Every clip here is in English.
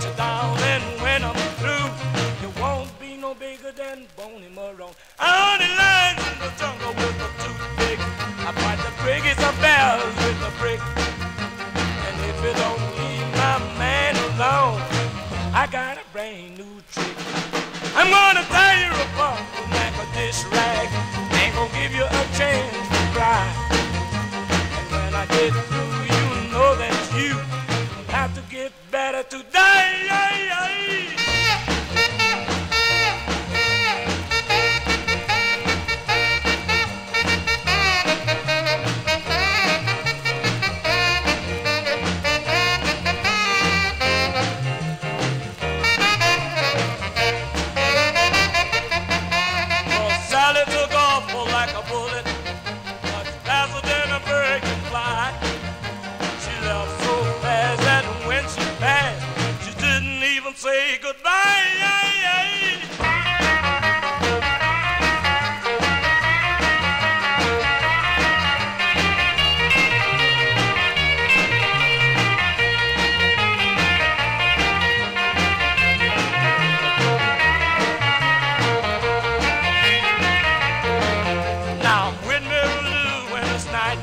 cut you down, and when I'm through, you won't be no bigger than Bony Moronie. I only lines in the jungle with a toothpick. I fight the biggest of bears with a brick. And if you don't leave my man alone, I got a brand new trick. I'm gonna tie you apart like a dish rag. Ain't gonna give you a chance to cry. And when I get through, today.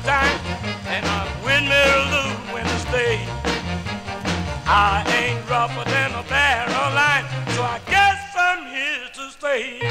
Time, and I windmill when it's day. I ain't rougher stay.